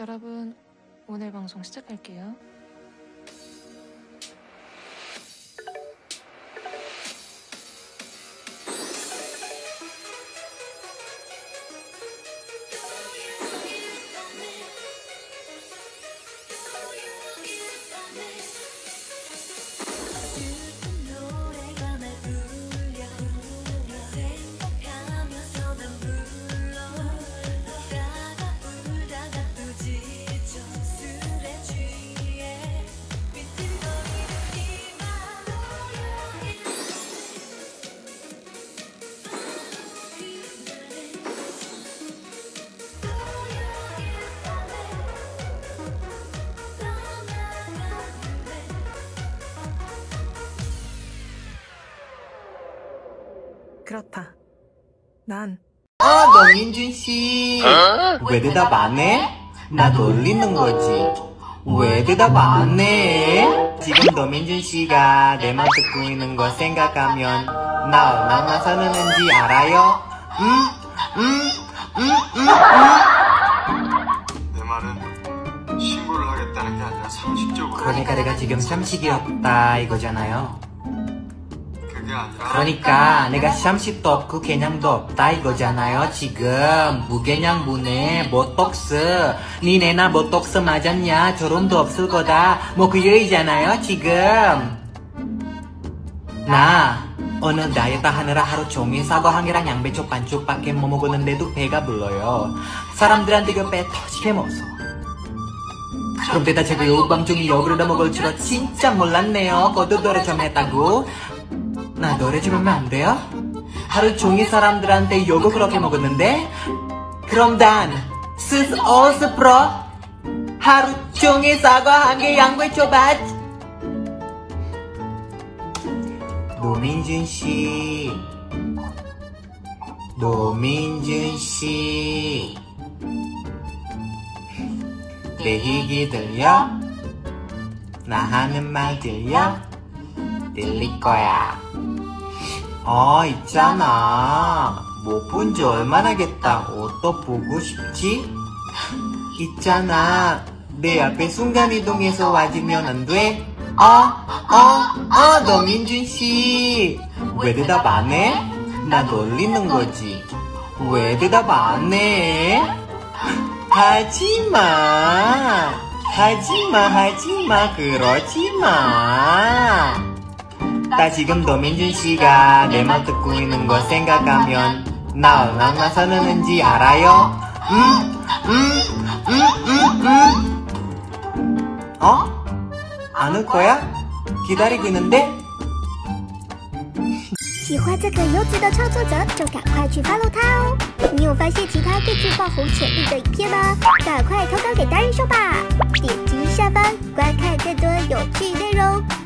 여러분, 오늘 방송 시작할게요. 그렇다. 난 어, 너 민준 씨. 왜 대답 안 해? 나 놀리는 거지. 왜 대답 안 해? 지금 너 민준 씨가 내 말 듣고 있는 거 생각하면 나 얼마나 서는지 알아요? 음, 음, 음, 음, 내 말은 신고를 하겠다는 게 아니라 상식적으로 그러니까 내가 지금 샴식이 없다 이거잖아요. 그러니까 내가 샴식도 없고 개념도 없다 이거잖아요 지금. 무개념 무네 모톡스. 니네 나 모톡스 맞았냐? 결혼도 없을 거다. 뭐 그 얘기잖아요 지금. 나 어느 다이어트 하느라 하루 종일 사과 한 개랑 양배추 반쪽밖에 못 먹었는데도 배가 불러요. 사람들한테 그배 터지게 먹어 그럼 대다 제가 요방중이 역으로 먹을 줄은 진짜 몰랐네요. 거두더러 좀 했다고 나 노래 좀 하면 안 돼요? 하루 종일 사람들한테 욕을 그렇게 먹었는데? 그럼 단 스스 어스 프로 하루 종일 사과 한개 양배추 밭 노민준 씨 노민준 씨 내 얘기 들려? 나 하는 말 들려? 들릴 거야. 어, 있잖아. 못 본 지 얼마나 됐다고 또 보고 싶지? 있잖아. 내 앞에 순간이동해서 와주면 안 돼? 어, 어, 어, 너 민준 씨. 왜 대답 안 해? 나 놀리는 거지. 왜 대답 안 해? 하지 마. 하지 마, 하지 마, 그러지 마. 나 지금 노민준 씨가 내 말 듣고 있는 거 생각하면 나 얼마나 서는지 알아요? 음, 음, 음, 음, 음. 어? 안 올 거야? 기다리고 있는데? 喜欢这个优质的创作者，就赶快去 follow 他哦！你有发现其他更具爆红潜力的影片吗？赶快投稿给达人秀吧！点击下方观看更多有趣内容。